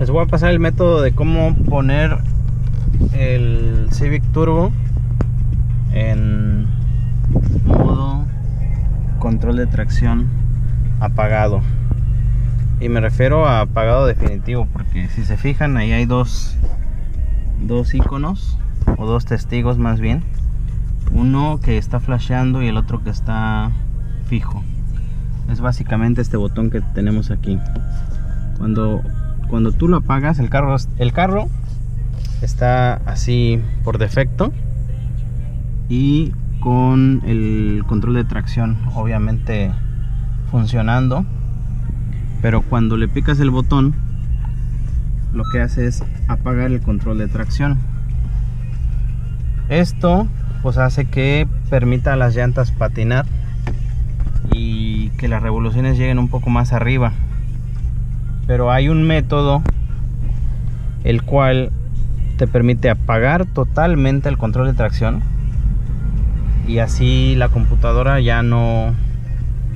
Les voy a pasar el método de cómo poner el Civic Turbo en modo control de tracción apagado. Y me refiero a apagado definitivo porque si se fijan ahí hay dos dos iconos o dos testigos más bien. Uno que está flasheando y el otro que está fijo. Es básicamente este botón que tenemos aquí. Cuando cuando tú lo apagas, el carro el carro está así por defecto y con el control de tracción obviamente funcionando pero cuando le picas el botón lo que hace es apagar el control de tracción. Esto pues hace que permita a las llantas patinar y que las revoluciones lleguen un poco más arriba pero hay un método el cual te permite apagar totalmente el control de tracción y así la computadora ya no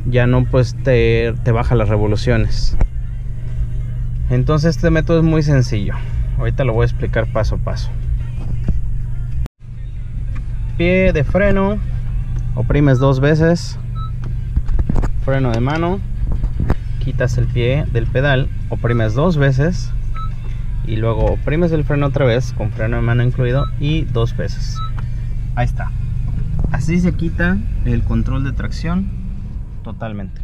ya no pues te, te baja las revoluciones. Entonces este método es muy sencillo. Ahorita lo voy a explicar paso a paso. Pie de freno. Oprimes dos veces. Freno de mano quitas el pie del pedal oprimes dos veces y luego oprimes el freno otra vez con freno de mano incluido y dos veces. Ahí está. Así se quita el control de tracción totalmente